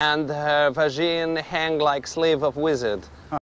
and her vagine hang like sleeve of wizard.